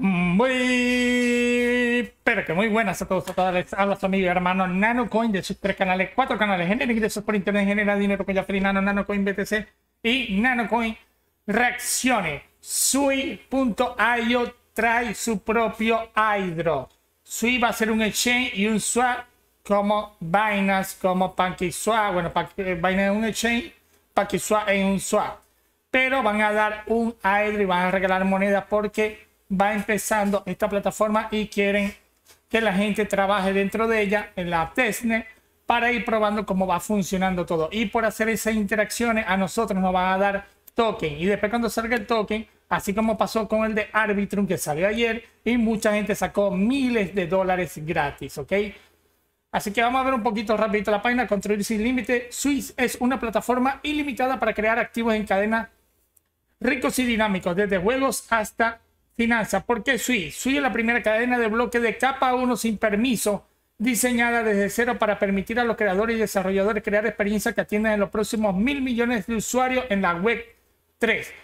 Muy, pero que muy buenas a todos, a todas a los amigos y hermanos NanoCoin de sus tres canales, cuatro canales, genera ingresos por internet, genera dinero con Jafri Nano, NanoCoin BTC y NanoCoin Reacciones. Sui.io trae su propio Hydro. Sui va a ser un exchange y un swap como Binance, como PancakeSwap. Bueno, Binance es un exchange, PancakeSwap es un swap. Pero van a dar un Hydro y van a regalar monedas porque va empezando esta plataforma y quieren que la gente trabaje dentro de ella en la testnet para ir probando cómo va funcionando todo. Y por hacer esas interacciones a nosotros nos van a dar token. Y después cuando salga el token, así como pasó con el de Arbitrum que salió ayer y mucha gente sacó miles de dólares gratis, ¿ok? Así que vamos a ver un poquito rápido la página. Construir sin límite. Swiss es una plataforma ilimitada para crear activos en cadena ricos y dinámicos, desde juegos hasta finanzas. ¿Por qué Sui? Sui es la primera cadena de bloque de capa 1 sin permiso, diseñada desde cero para permitir a los creadores y desarrolladores crear experiencias que atiendan en los próximos mil millones de usuarios en la web 3.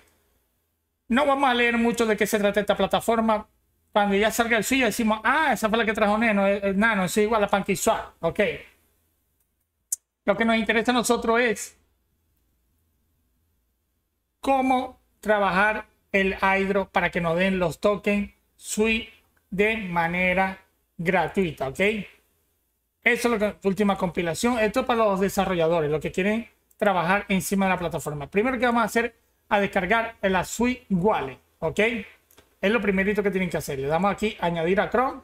No vamos a leer mucho de qué se trata esta plataforma. Cuando ya salga el Sui decimos, ah, esa fue la que trajo Nano, el Nano, es igual a PancakeSwap. Ok. Lo que nos interesa a nosotros es cómo trabajar el Hydro para que nos den los tokens SUI de manera gratuita, ¿ok? Eso es la última compilación. Esto es para los desarrolladores, los que quieren trabajar encima de la plataforma. Primero que vamos a hacer a descargar el SUI Wallet, ¿ok? Es lo primerito que tienen que hacer. Le damos aquí añadir a Chrome,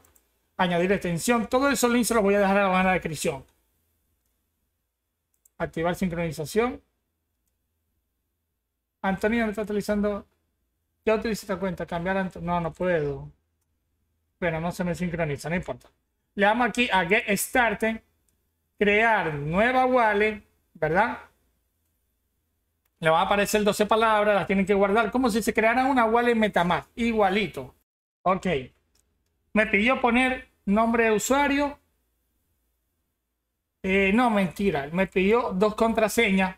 añadir extensión. Todos esos links los voy a dejar en la descripción. Activar sincronización. Antonio me está utilizando ya utilicé esta cuenta, cambiar. No, no puedo. Bueno, no se me sincroniza, no importa. Le damos aquí a Get Started, crear nueva wallet, ¿verdad? Le va a aparecer 12 palabras, las tienen que guardar como si se creara una wallet Metamask, igualito. Ok. Me pidió poner nombre de usuario. Eh, no, mentira. Me pidió dos contraseñas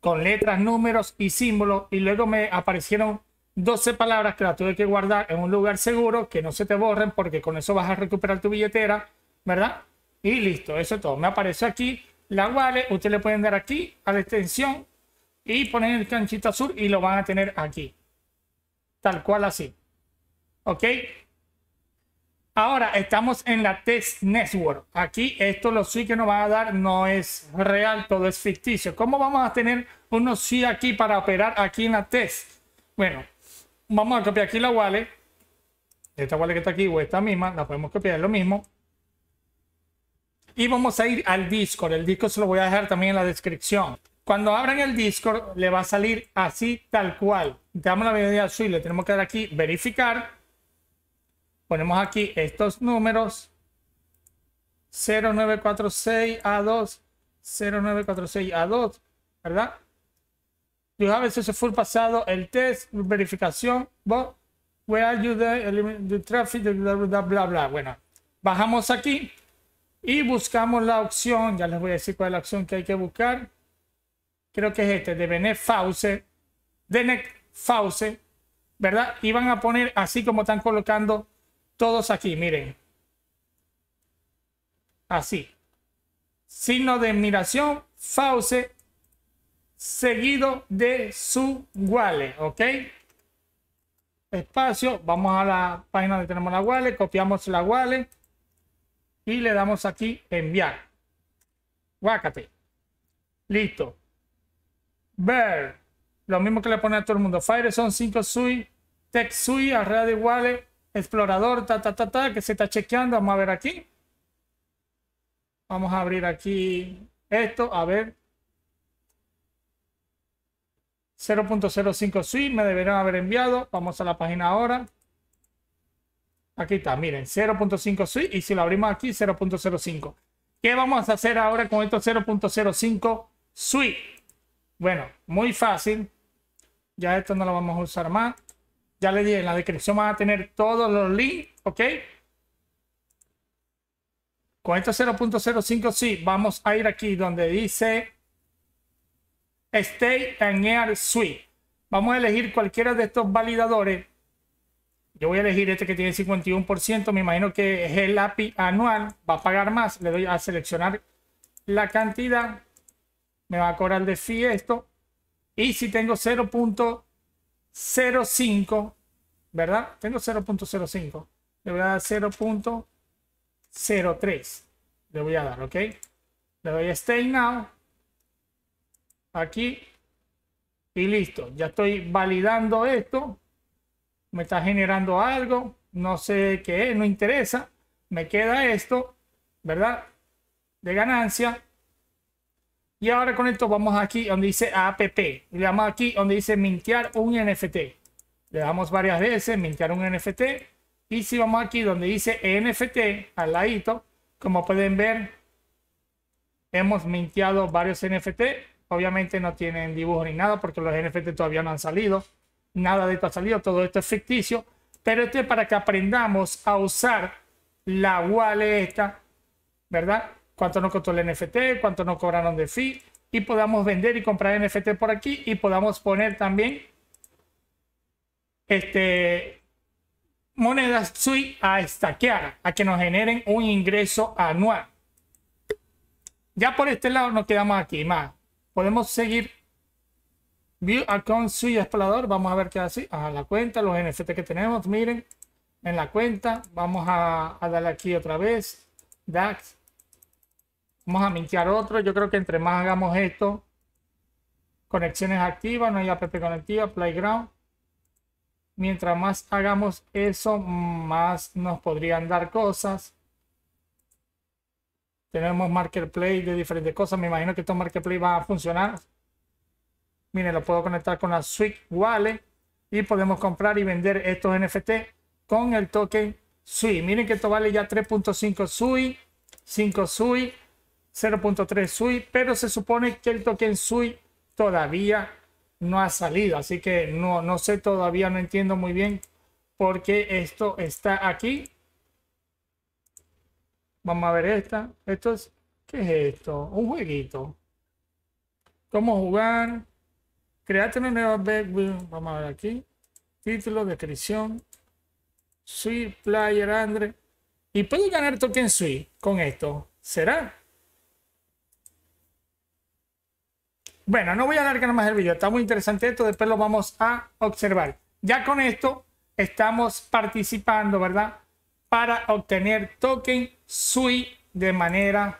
con letras, números y símbolos. Y luego me aparecieron 12 palabras que las tuve que guardar en un lugar seguro, que no se te borren, porque con eso vas a recuperar tu billetera, ¿verdad? Y listo, eso es todo. Me aparece aquí la wallet, ustedes le pueden dar aquí a la extensión y poner el canchito azul y lo van a tener aquí. Tal cual así. ¿Ok? Ahora estamos en la test network. Aquí esto los SUI que nos van a dar no es real, todo es ficticio. ¿Cómo vamos a tener unos SUI aquí para operar aquí en la test? Bueno, vamos a copiar aquí la wallet. Esta wallet que está aquí o esta misma, la podemos copiar, es lo mismo. Y vamos a ir al Discord. El Discord se lo voy a dejar también en la descripción. Cuando abran el Discord, le va a salir así tal cual. Damos la medida azul, le tenemos que dar aquí verificar. Ponemos aquí estos números. 0946A2, 0946A2, ¿verdad? You have successful pasado el test, verificación, but where are you the, the traffic, bla, bla, bla, bla. Bueno, bajamos aquí y buscamos la opción, ya les voy a decir cuál es la opción que hay que buscar. Creo que es este, de Benet Fause, Denet Fause, ¿verdad? Y van a poner así como están colocando todos aquí, miren. Así. Signo de admiración, Fause, seguido de su wallet, ¿ok? Espacio, vamos a la página donde tenemos la wallet, copiamos la wallet y le damos aquí enviar. Guácate. Listo. Ver. Lo mismo que le pone a todo el mundo. Fire son 5 sui, text sui, red de wallet, explorador, ta, ta, ta, ta, que se está chequeando. Vamos a ver aquí. Vamos a abrir aquí esto, a ver. 0.05 suite me deberían haber enviado. Vamos a la página ahora. Aquí está, miren, 0.5 suite y si lo abrimos aquí, 0.05. ¿Qué vamos a hacer ahora con estos 0.05 suite? Bueno, muy fácil. Ya esto no lo vamos a usar más. Ya le dije, en la descripción van a tener todos los links, ¿ok? Con estos 0.05 sí, vamos a ir aquí donde dice Stay and Air Suite. Vamos a elegir cualquiera de estos validadores Yo voy a elegir este que tiene 51%. Me imagino que es el API anual. Va a pagar más. Le doy a seleccionar la cantidad. Me va a cobrar de fee esto. Y si tengo 0.05, ¿verdad? Tengo 0.05. Le voy a dar 0.03. Le voy a dar, ¿ok? Le doy a Stay Now. Aquí. Y listo. Ya estoy validando esto me está generando algo, no sé qué es, no interesa, me queda esto, ¿verdad? De ganancia. Y ahora con esto vamos aquí donde dice app. Le damos aquí donde dice mintear un NFT. Le damos varias veces mintear un NFT. Y si vamos aquí donde dice NFT al ladito, como pueden ver, hemos minteado varios NFT. Obviamente no tienen dibujo ni nada porque los NFT todavía no han salido nada de esto ha salido, todo esto es ficticio, pero esto es para que aprendamos a usar la wallet esta, ¿verdad? Cuánto nos costó el NFT, cuánto nos cobraron de fee y podamos vender y comprar NFT por aquí y podamos poner también este monedas SUI a estaquear, a que nos generen un ingreso anual. Ya por este lado nos quedamos aquí más. Podemos seguir View Account Suite Explorador. Vamos a ver qué hace. A la cuenta, los NFT que tenemos. Miren, en la cuenta. Vamos a, darle aquí otra vez. DAX. Vamos a mintear otro. Yo creo que entre más hagamos esto. Conexiones activas. No hay app conectiva. Playground. Mientras más hagamos eso, más nos podrían dar cosas. Tenemos marketplace de diferentes cosas. Me imagino que estos marketplace van a funcionar Miren, lo puedo conectar con la Switch Wallet y podemos comprar y vender estos NFT con el token SUI. Miren que esto vale ya 3.5 SUI, 5 SUI, 0.3 SUI, pero se supone que el token SUI todavía no ha salido. Así que no, no sé todavía, no entiendo muy bien por qué esto está aquí. Vamos a ver esta. Esto es, ¿qué es esto? Un jueguito. ¿Cómo jugar? Create una nueva background. Vamos a ver aquí. Título, descripción. Sweet Player Andre. Y puedo ganar token Sweet con esto. ¿Será? Bueno, no voy a alargar más el video. Está muy interesante esto. Después lo vamos a observar. Ya con esto estamos participando, ¿verdad? Para obtener token Sweet de manera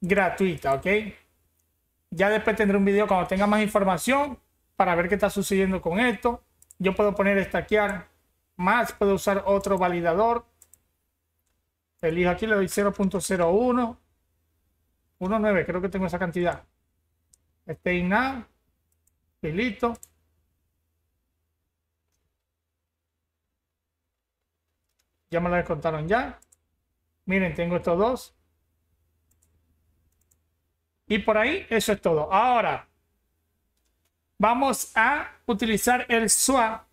gratuita, ¿ok? Ya después tendré un video cuando tenga más información para ver qué está sucediendo con esto. Yo puedo poner estaquear más, puedo usar otro validador. Elijo aquí, le doy 0.01. 1.9, creo que tengo esa cantidad. Stay now. Y listo. Ya me lo descontaron ya. Miren, tengo estos dos. Y por ahí, eso es todo. Ahora, vamos a utilizar el swap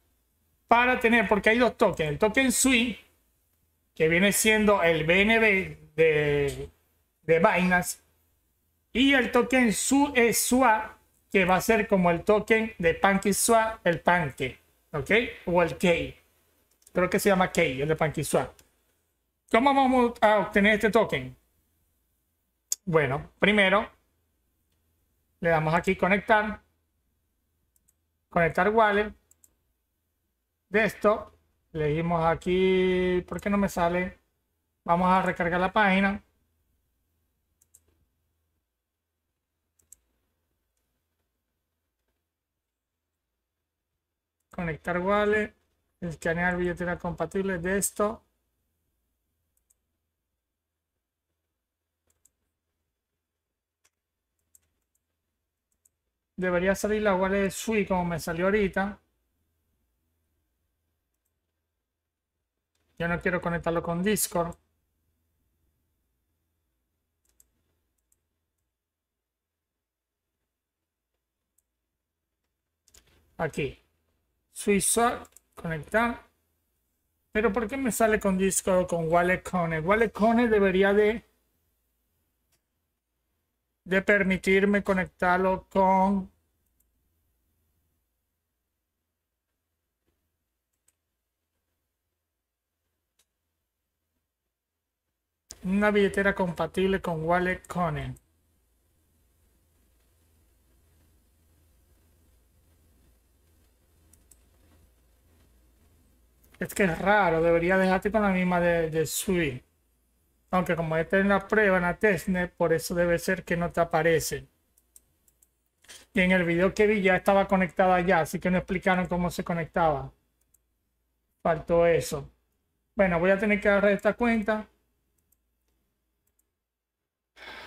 para tener, porque hay dos tokens. El token SUI, que viene siendo el BNB de, de Binance, y el token SUA, que va a ser como el token de PancakeSwap, el Panque, ¿ok? O el K. Creo que se llama K, el de PancakeSwap. ¿Cómo vamos a obtener este token? Bueno, primero le damos aquí conectar. Conectar wallet. De esto. Le dimos aquí. ¿Por qué no me sale? Vamos a recargar la página. Conectar wallet. Escanear billetera compatible de esto. Debería salir la wallet de como me salió ahorita. Yo no quiero conectarlo con Discord. Aquí. Swap, conectar. Pero ¿por qué me sale con Discord con Wallet Connect? Wallet Connect debería de de permitirme conectarlo con una billetera compatible con Wallet Connect. Es que es raro, debería dejarte con la misma de, de Sui. Aunque como esta es la prueba en la testnet, por eso debe ser que no te aparece. Y en el video que vi ya estaba conectada ya, así que no explicaron cómo se conectaba. Faltó eso. Bueno, voy a tener que agarrar esta cuenta.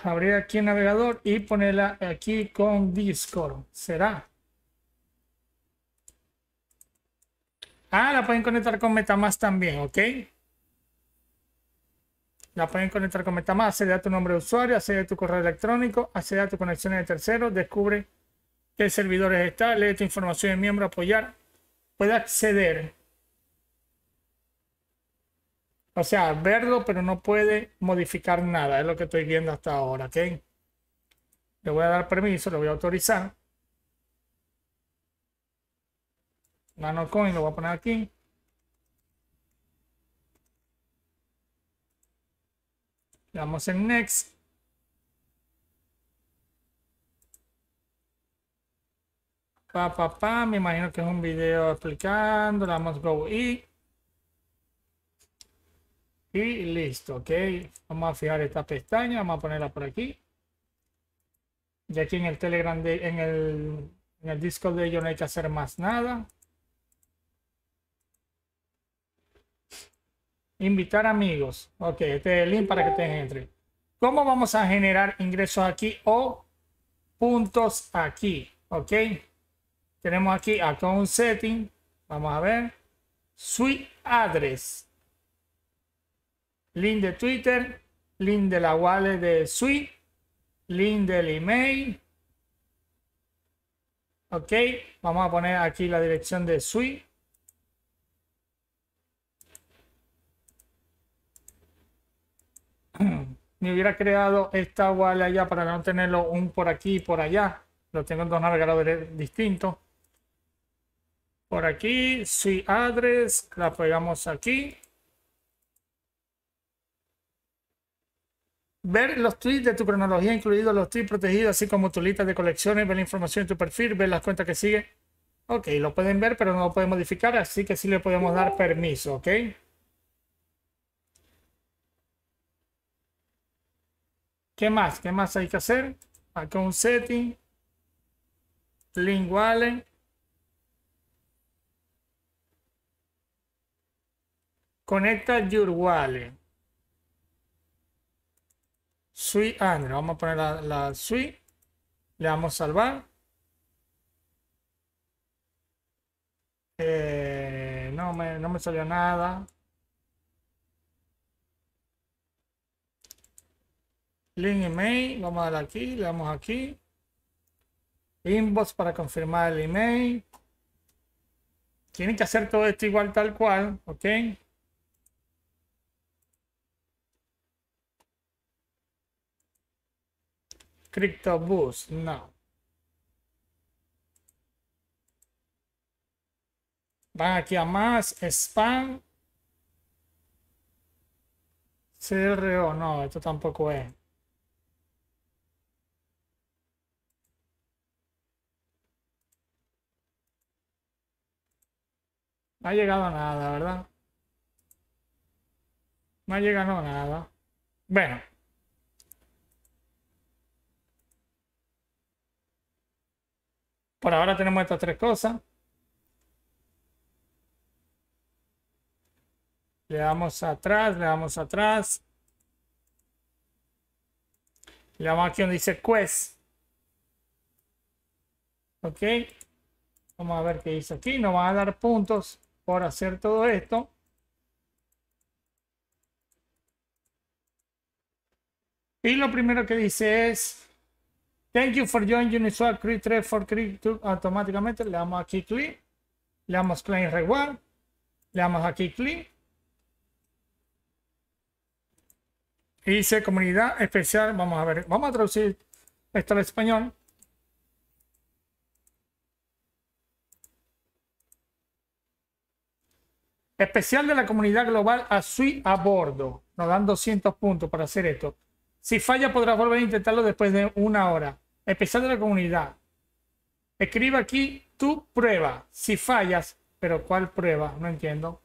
Abrir aquí el navegador y ponerla aquí con Discord. ¿Será? Ah, la pueden conectar con Metamask también, ¿ok? La pueden conectar con Metamask, acceder a tu nombre de usuario, acceder a tu correo electrónico, acceder a tu conexión de terceros, descubre qué servidores está, lee tu información de miembro, apoyar. Puede acceder. O sea, verlo, pero no puede modificar nada. Es lo que estoy viendo hasta ahora, ¿ok? Le voy a dar permiso, le voy a autorizar. Nanocoin lo voy a poner aquí. Le damos en Next. Pa, pa, pa. Me imagino que es un video explicando. Le damos Go y. Y listo, ok. Vamos a fijar esta pestaña. Vamos a ponerla por aquí. Y aquí en el Telegram, de, en, el, en el Discord de ellos no hay que hacer más nada. Invitar amigos. Ok, este es el link para que te entre. ¿Cómo vamos a generar ingresos aquí o puntos aquí? Ok. Tenemos aquí account setting. Vamos a ver. Suite address. Link de Twitter. Link de la wallet de Suite. Link del email. Ok. Vamos a poner aquí la dirección de Suite. Me hubiera creado esta wallet allá para no tenerlo un por aquí y por allá. Lo tengo en dos navegadores distintos. Por aquí, si address, la pegamos aquí. Ver los tweets de tu cronología, incluidos los tweets protegidos, así como tu lista de colecciones, ver la información en tu perfil, ver las cuentas que sigue. Ok, lo pueden ver, pero no lo pueden modificar, así que sí le podemos dar permiso, ok. ¿Qué más? ¿Qué más hay que hacer? Acá un setting. Link. Conecta your wallet. Suite Android. Vamos a poner la, la suite. Le damos salvar. Eh, no, me, no me salió nada. Link email, vamos a dar aquí, le damos aquí. Inbox para confirmar el email. Tienen que hacer todo esto igual tal cual, ¿ok? CryptoBoost, no. Van aquí a más, spam. CRO, no, esto tampoco es. No ha llegado nada, ¿verdad? No ha llegado nada. Bueno. Por ahora tenemos estas tres cosas. Le damos atrás, le damos atrás. Le damos aquí donde dice Quest. Ok. Vamos a ver qué dice aquí. Nos va a dar puntos por hacer todo esto. Y lo primero que dice es Thank you for joining Uniswap Create 3 for Create automáticamente. Le damos aquí clic. Le damos Claim Reward. Le damos aquí clic. Y dice comunidad especial. Vamos a ver. Vamos a traducir esto al español. Especial de la comunidad global a Sui a bordo. Nos dan 200 puntos para hacer esto. Si falla, podrás volver a intentarlo después de una hora. Especial de la comunidad. Escribe aquí tu prueba. Si fallas, pero ¿cuál prueba? No entiendo.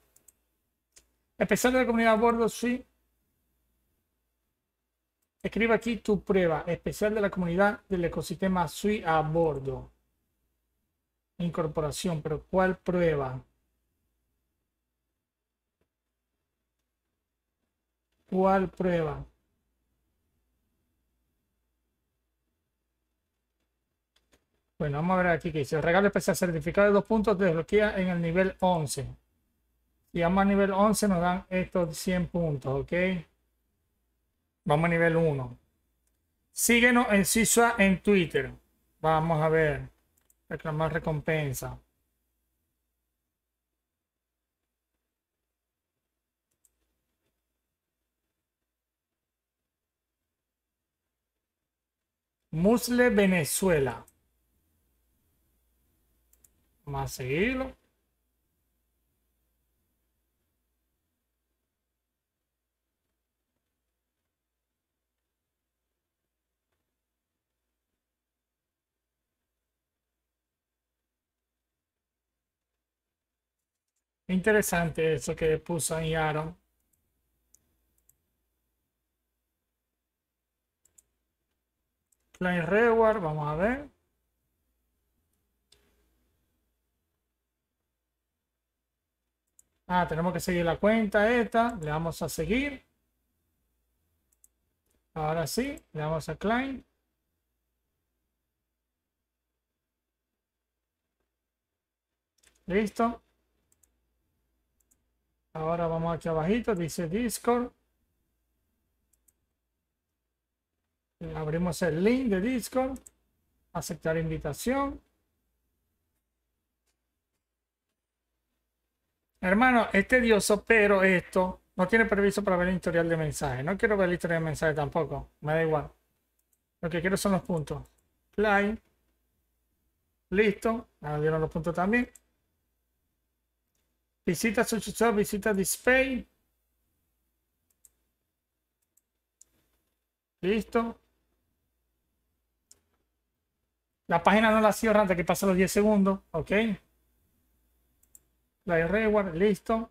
Especial de la comunidad a bordo, sí. Escribe aquí tu prueba. Especial de la comunidad del ecosistema SUI a bordo. Incorporación, pero ¿cuál prueba? ¿Cuál prueba? Bueno, vamos a ver aquí que dice. Regalo especial certificado de dos puntos desbloquea en el nivel 11. Si vamos a nivel 11 nos dan estos 100 puntos, ¿ok? Vamos a nivel 1. Síguenos en Sisua en Twitter. Vamos a ver. Reclamar recompensa. Musle Venezuela. Vamos a seguirlo. Interesante eso que puso ahí Aaron. Client Reward, vamos a ver. Ah, tenemos que seguir la cuenta esta. Le vamos a seguir. Ahora sí, le damos a Client. Listo. Ahora vamos aquí abajito, dice Discord. Abrimos el link de Discord. Aceptar invitación. Hermano, es tedioso, pero esto no tiene permiso para ver el historial de mensajes. No quiero ver el historial de mensajes tampoco. Me da igual. Lo que quiero son los puntos. Play. Listo. Ahora dieron los puntos también. Visita Shop, visita Display. Listo. La página no la cierra antes que pasen los 10 segundos. Ok. La reward, listo.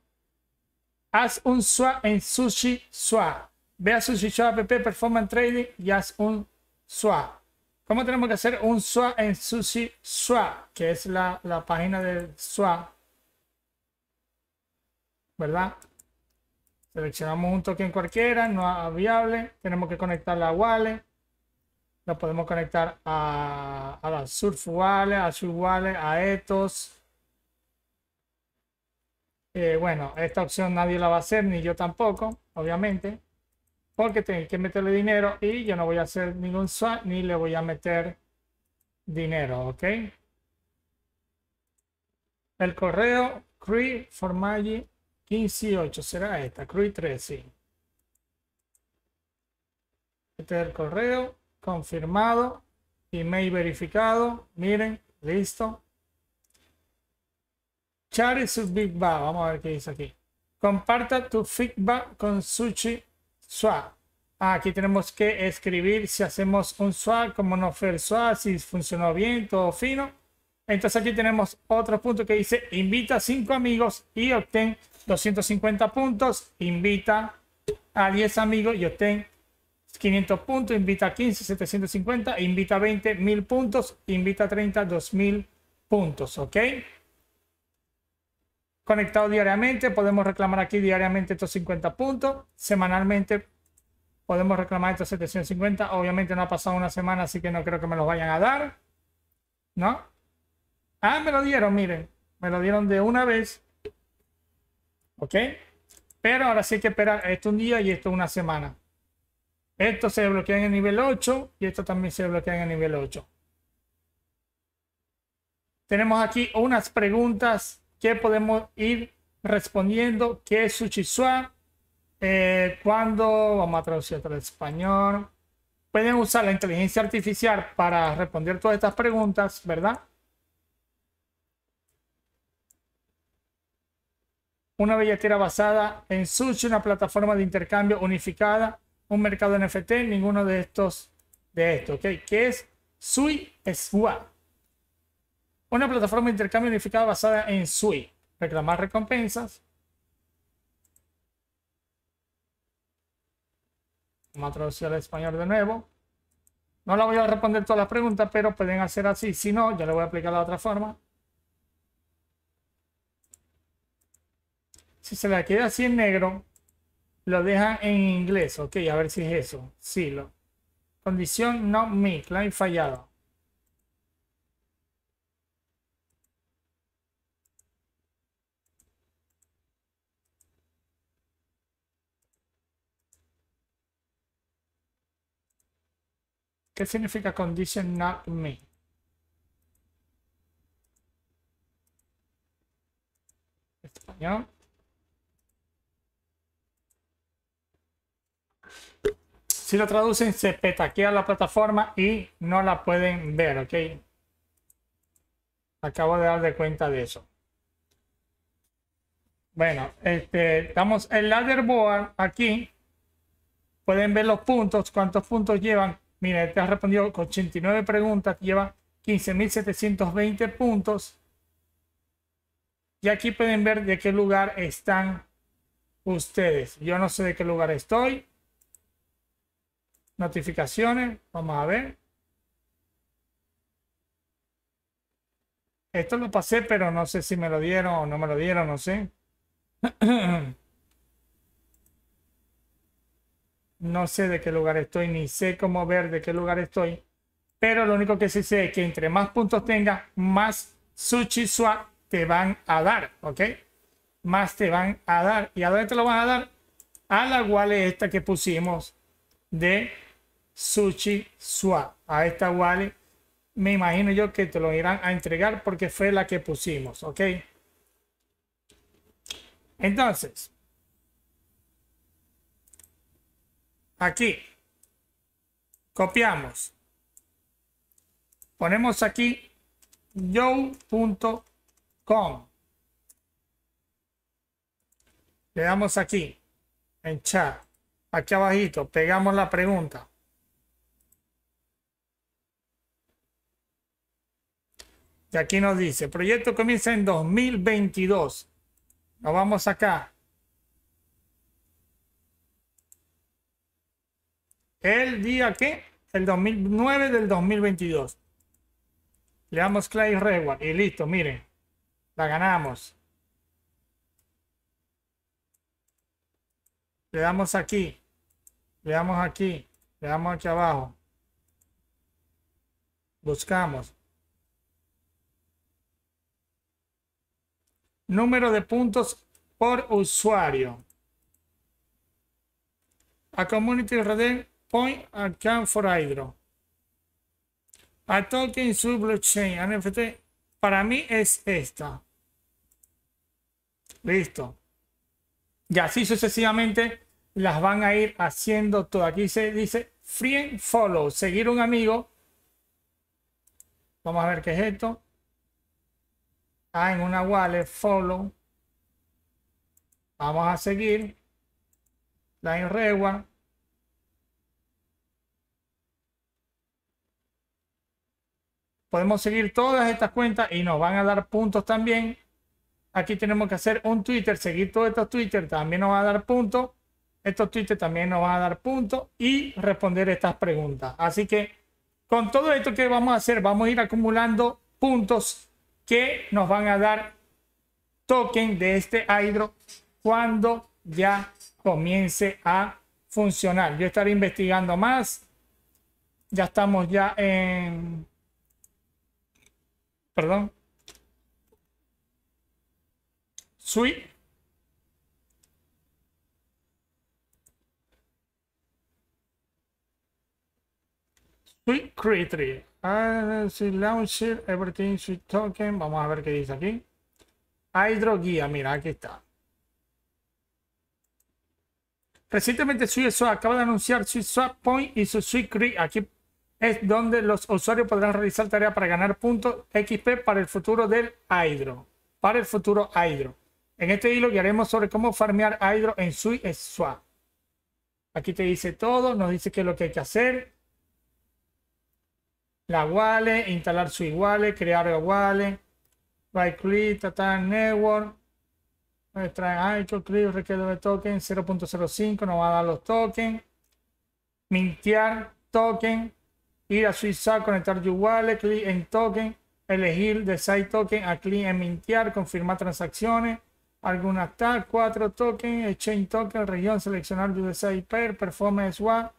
Haz un swap en Sushi Swap. Ve a Sushi Swap app Performance Trading y haz un swap. ¿Cómo tenemos que hacer un swap en Sushi Swap? Que es la, la página de swap ¿verdad? Seleccionamos un token cualquiera, no viable. Tenemos que conectar la wallet. Lo podemos conectar a, a la Surf a Surf Wallet, a estos. Eh, bueno, esta opción nadie la va a hacer, ni yo tampoco, obviamente. Porque tengo que meterle dinero y yo no voy a hacer ningún swap ni le voy a meter dinero, ¿ok? El correo Cree for Magic 15 y 8 será esta, Cruy 3, sí. Este es el correo, confirmado, email verificado, miren, listo. Charlie su Big Ba, vamos a ver qué dice aquí. Comparta tu feedback con Sushi Swap. Ah, aquí tenemos que escribir si hacemos un swap, como no fue el swap, si funcionó bien, todo fino. Entonces aquí tenemos otro punto que dice invita a 5 amigos y obtén 250 puntos, invita a 10 amigos y obtén 500 puntos, invita a 15, 750, invita a 20, 1000 puntos, invita a 30, 2000 puntos, ¿ok? Conectado diariamente, podemos reclamar aquí diariamente estos 50 puntos, semanalmente podemos reclamar estos 750, obviamente no ha pasado una semana, así que no creo que me los vayan a dar, ¿no? Ah, me lo dieron, miren, me lo dieron de una vez ¿Ok? Pero ahora sí hay que esperar esto un día y esto una semana. Esto se bloquea en el nivel 8 y esto también se bloquea en el nivel 8. Tenemos aquí unas preguntas que podemos ir respondiendo. ¿Qué es Suchisua? Eh, ¿Cuándo? Vamos a traducir al español. Pueden usar la inteligencia artificial para responder todas estas preguntas, ¿verdad? una billetera basada en Sushi, una plataforma de intercambio unificada, un mercado NFT, ninguno de estos, de esto, ¿ok? ¿Qué es Sui Swap? Una plataforma de intercambio unificada basada en Sui. Reclamar recompensas. Vamos a traducir al español de nuevo. No la voy a responder todas las preguntas, pero pueden hacer así. Si no, ya le voy a aplicar la otra forma. Si se la queda así en negro, lo dejan en inglés. Ok, a ver si es eso. Sí, lo. Condición no me. Client fallado. ¿Qué significa condition not me? Español. Si lo traducen, se petaquea la plataforma y no la pueden ver, ¿ok? Acabo de dar de cuenta de eso. Bueno, este, estamos el ladderboard aquí. Pueden ver los puntos, cuántos puntos llevan. Mira, te has respondido con 89 preguntas, lleva 15.720 puntos. Y aquí pueden ver de qué lugar están ustedes. Yo no sé de qué lugar estoy. Notificaciones, vamos a ver. Esto lo pasé, pero no sé si me lo dieron o no me lo dieron, no sé. No sé de qué lugar estoy, ni sé cómo ver de qué lugar estoy. Pero lo único que sí sé es que entre más puntos tengas, más sushi swap te van a dar, ¿ok? Más te van a dar. ¿Y a dónde te lo van a dar? A la wallet esta que pusimos de sushi swap. A esta wallet me imagino yo que te lo irán a entregar porque fue la que pusimos, ¿ok? Entonces, aquí. Copiamos. Ponemos aquí yo.com. Le damos aquí en chat. Aquí abajito pegamos la pregunta. Y aquí nos dice, proyecto comienza en 2022. Nos vamos acá El día que? El 2009 del 2022. Le damos Clay Reward y listo, miren. La ganamos. Le damos aquí. Le damos aquí. Le damos aquí abajo. Buscamos. Número de puntos por usuario. A Community Redeem point account for Hydro. A token su blockchain NFT para mí es esta. Listo. Y así sucesivamente las van a ir haciendo todo. Aquí se dice free follow, seguir un amigo. Vamos a ver qué es esto. En una wallet, follow. Vamos a seguir. Line reward. podemos seguir todas estas cuentas y nos van a dar puntos también. Aquí tenemos que hacer un Twitter, seguir todos estos Twitter también nos va a dar puntos. Estos Twitter también nos van a dar puntos y responder estas preguntas. Así que con todo esto que vamos a hacer, vamos a ir acumulando puntos que nos van a dar token de este Hydro cuando ya comience a funcionar. Yo estaré investigando más. Ya estamos ya en perdón. Sweet. Sweet Creator. Si launcher, everything, sweet token. Vamos a ver qué dice aquí. Hydroguía, mira, aquí está. Recientemente SweetSwap acaba de anunciar SweetSwap Point y su Creator. Aquí es donde los usuarios podrán realizar tareas para ganar puntos XP para el futuro del Hydro. Para el futuro Hydro. En este hilo haremos sobre cómo farmear Hydro en Sui Swap. Aquí te dice todo, nos dice qué es lo que hay que hacer. La wallet, instalar su wallet, crear wallet, right click, tratar network, extraer hecho click, requiere de token 0.05, nos va a dar los tokens, mintear token, ir a Swap, conectar your wallet, clic en token, elegir de token a clic en mintear, confirmar transacciones, algunas tag, cuatro tokens, exchange token, región, seleccionar USI pair, performance swap.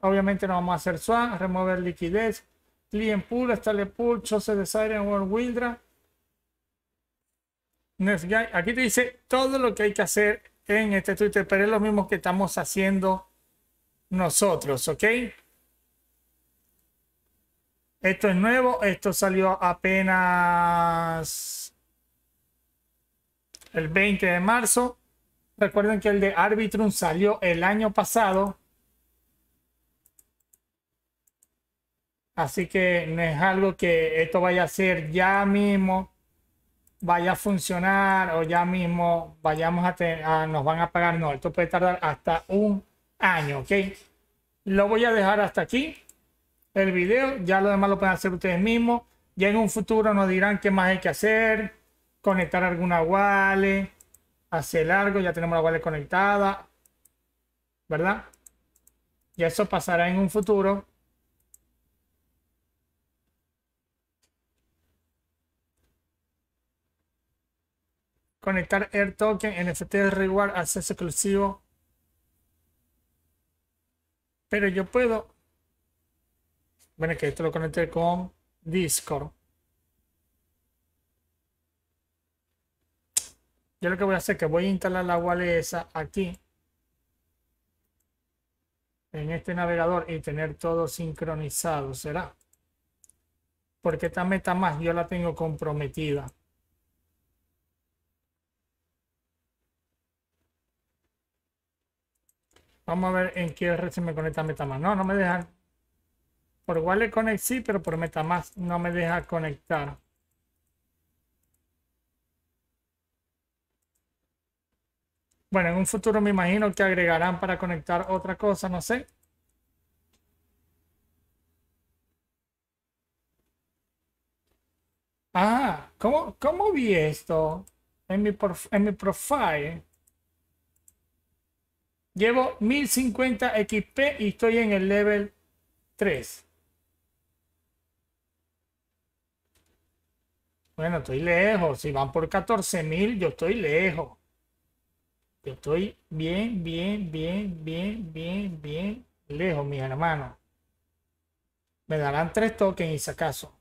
Obviamente no vamos a hacer swap, remover liquidez, client pool, style pool, chose de siren, world wildra. Aquí te dice todo lo que hay que hacer en este Twitter, pero es lo mismo que estamos haciendo nosotros, ¿ok? Esto es nuevo, esto salió apenas el 20 de marzo. Recuerden que el de Arbitrum salió el año pasado. Así que no es algo que esto vaya a ser ya mismo, vaya a funcionar o ya mismo vayamos a, tener, nos van a pagar. No, esto puede tardar hasta un año, ¿ok? Lo voy a dejar hasta aquí el video. Ya lo demás lo pueden hacer ustedes mismos. Ya en un futuro nos dirán qué más hay que hacer. Conectar alguna wallet. Hacer algo. Ya tenemos la wallet conectada. ¿Verdad? Y eso pasará en un futuro. Conectar Air Token, NFT Reward, acceso exclusivo. Pero yo puedo bueno, que esto lo conecté con Discord. Yo lo que voy a hacer es que voy a instalar la wallet esa aquí. En este navegador y tener todo sincronizado, ¿será? Porque esta meta más yo la tengo comprometida. Vamos a ver en qué red se me conecta MetaMask. No, no me dejan por Wallet Connect sí, pero por MetaMask no me deja conectar. Bueno, en un futuro me imagino que agregarán para conectar otra cosa, no sé. Ah, ¿cómo, cómo vi esto? En mi, en mi profile. Llevo 1050 XP y estoy en el level 3. Bueno, estoy lejos. Si van por 14.000, yo estoy lejos. Yo estoy bien, bien, bien, bien, bien, bien lejos, mis hermanos. Me darán tres tokens y si acaso.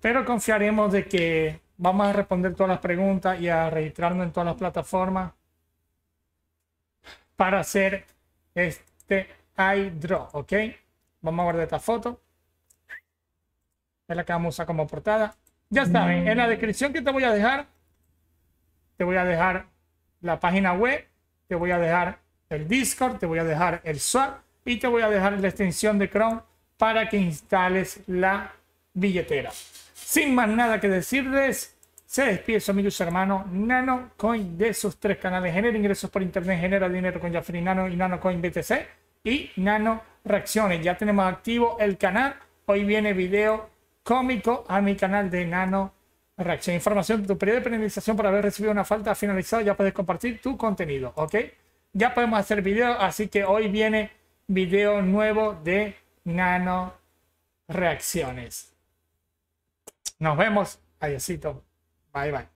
Pero confiaremos de que vamos a responder todas las preguntas y a registrarnos en todas las plataformas para hacer este iDraw, ¿ok? Vamos a guardar esta foto. Es la que vamos a usar como portada. Ya saben, en la descripción que te voy a dejar, te voy a dejar la página web, te voy a dejar el Discord, te voy a dejar el swap y te voy a dejar la extensión de Chrome para que instales la billetera. Sin más nada que decirles, se despide su amigo hermano NanoCoin de sus tres canales. Genera ingresos por internet, genera dinero con Jafri Nano y NanoCoin BTC y Nano Reacciones. Ya tenemos activo el canal. Hoy viene video cómico a mi canal de Nano Reacción. Información de tu periodo de penalización por haber recibido una falta finalizado. Ya puedes compartir tu contenido, ¿ok? Ya podemos hacer video, así que hoy viene video nuevo de Nano Reacciones. Nos vemos. Adiósito. Bye bye.